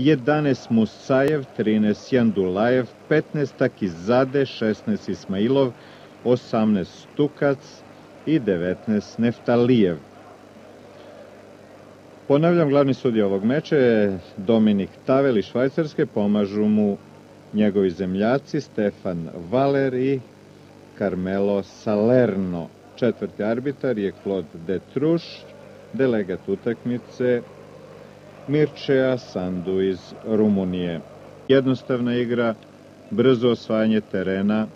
11 Musajev, 13 Jandulajev, 15 Takizade, 16 Ismailov, 18 Stukac i 19 Neftalijev. Ponavljam, glavni sudija ovog meča je Dominik Tavel iz Švajcarske, pomažu mu njegovi zemljaci Stefan Valer i Carmelo Salerno. Četvrti arbitar je Claude Detruš, delegat utakmice Mirčeja Sandu iz Rumunije. Jednostavna igra, brzo osvajanje terena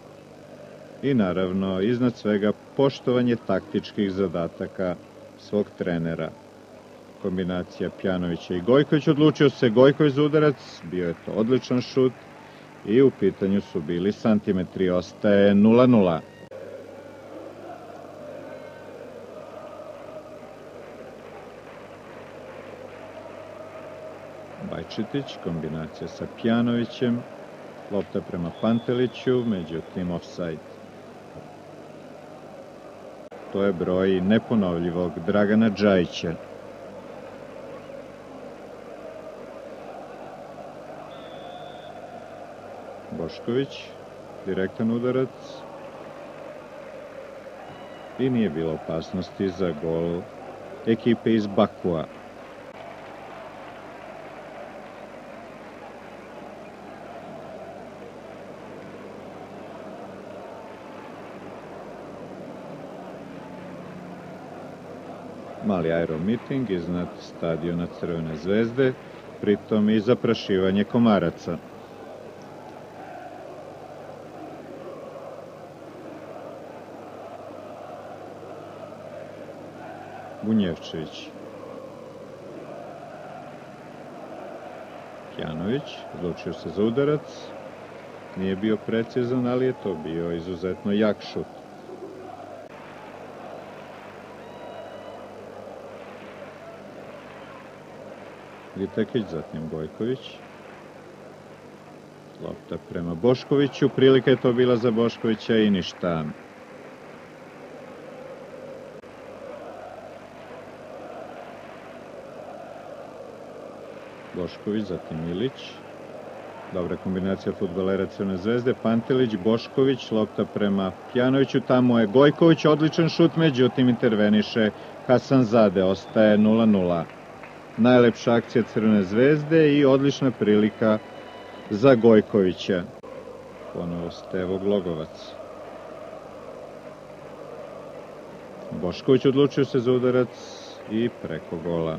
i naravno iznad svega poštovanje taktičkih zadataka svog trenera. Kombinacija Pjanovića i Gojković odlučio se Gojković za udarac, bio je to odličan šut i u pitanju su bili santimetri, ostaje 0-0. Bajčetić, kombinacija sa Pjanovićem, lopta prema Panteliću, međutim offside. To je broj neponovljivog Dragana Džajića. Bošković, direktan udarac i nije bilo opasnosti za gol ekipe iz Bakua. Mali aeromiting iznad stadiona Crvene zvezde, pritom i zaprašivanje komaraca. Bunjevčević. Kjanović odlučio se za udarac. Nije bio precizan, ali je to bio izuzetno jak šut. Vitekić, zatim Gojković. Lopta prema Boškoviću, prilika je to bila za Boškovića i ništa. Bošković, zatim Ilić. Dobra kombinacija futbolera Crne zvezde. Pantelić, Bošković, lopta prema Pjanoviću. Tamo je Gojković, odličan šut, međutim interveniše Hasan Zade. Ostaje 0-0 najlepša akcija Crvene zvezde i odlična prilika za Gojkovića. Ponovo Stevo Glogovac. Bošković odlučio se za udarac i preko gola.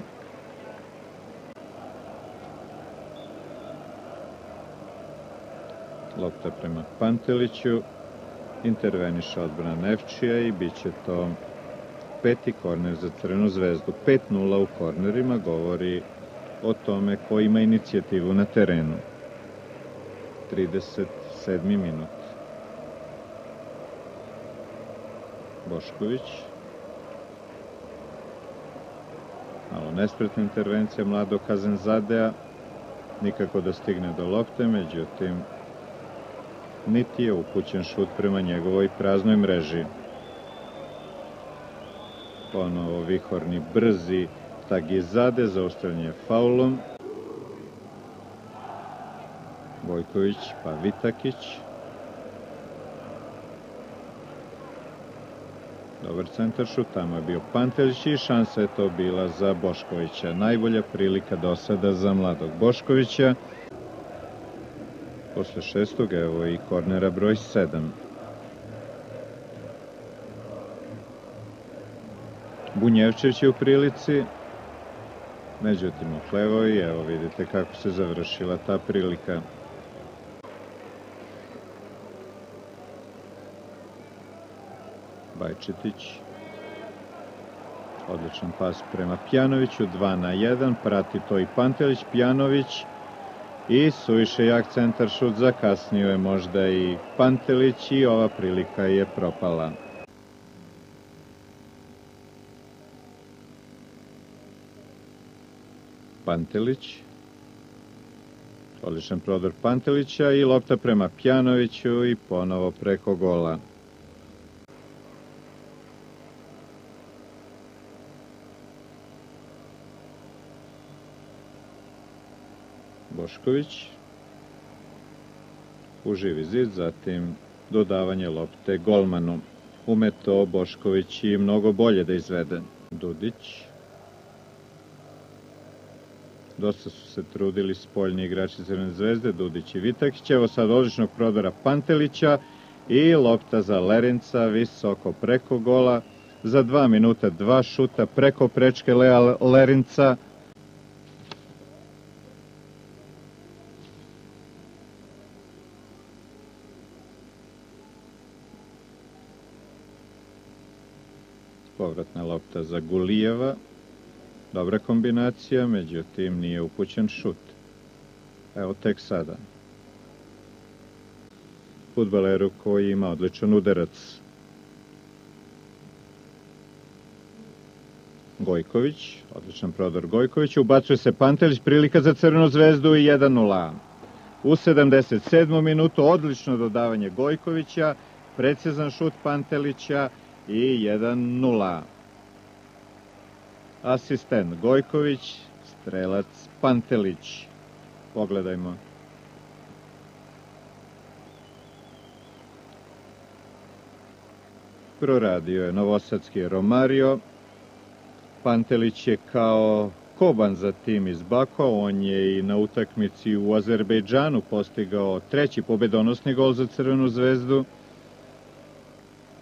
Lopta prema Panteliću. Interveniša odbrana Nevčija i bit će to peti korner za Crvenu zvezdu. 5-0 u kornerima govori o tome ko ima inicijativu na terenu. 37. minut. Bošković. Malo nespretna intervencija mladog Kazenzadea. Nikako da stigne do lopte, međutim, niti je upućen šut prema njegovoj praznoj mreži ponovo vihorni brzi Tagizade za ostavljanje faulom. Vojković pa Vitakić. Dobar centar šut, tamo je bio Pantelić i šansa je to bila za Boškovića. Najbolja prilika do sada za mladog Boškovića. Posle šestog, evo i kornera broj 7. Bunjevčević je u prilici, međutim uhlevao i evo vidite kako se završila ta prilika. Bajčetić. Odličan pas prema Pjanoviću, 2 na 1, prati to i Pantelić, Pjanović i suviše jak centar šut zakasnio je možda i Pantelić i ova prilika je propala. Pantelić. Odličan prodor Pantelića i lopta prema Pjanoviću i ponovo preko gola. Bošković u živi zid, zatim dodavanje lopte golmanu. Ume to Bošković i mnogo bolje da izvede. Dudić. Dosta su se trudili spoljni igrači Crvene zvezde, Dudić i Vitakić. Evo sad odličnog prodora Pantelića i lopta za Lerinca visoko preko gola. Za dva minuta dva šuta preko prečke Lea Lerinca. Povratna lopta za Gulijeva. Dobra kombinacija, međutim nije upućen šut. Evo tek sada. Futbaleru koji ima odličan udarac. Gojković, odličan prodor Gojković, ubacuje se Pantelić, prilika za Crvenu zvezdu i 1-0. U 77. minutu odlično dodavanje Gojkovića, precizan šut Pantelića i 1-0 asistent Gojković, strelac Pantelić. Pogledajmo. Proradio je Novosadski Romario. Pantelić je kao koban za tim iz Bako. On je i na utakmici u Azerbejdžanu postigao treći pobedonosni gol za Crvenu zvezdu.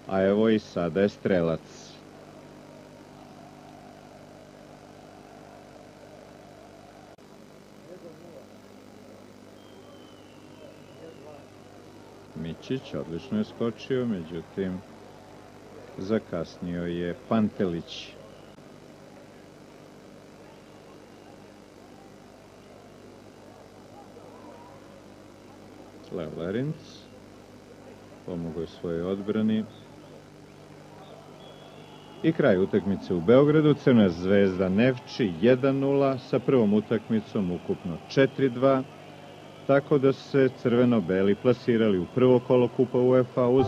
A evo i sada je strelac. Mićić, odlično je skočio, međutim zakasnio je Pantelić. Leverinc pomogao je svojoj odbrani. I kraj utakmice u Beogradu, Crna zvezda Nevči 1-0 sa prvom utakmicom ukupno 4-2 tako da se crveno-beli plasirali u prvo kolo Kupa UEFA uz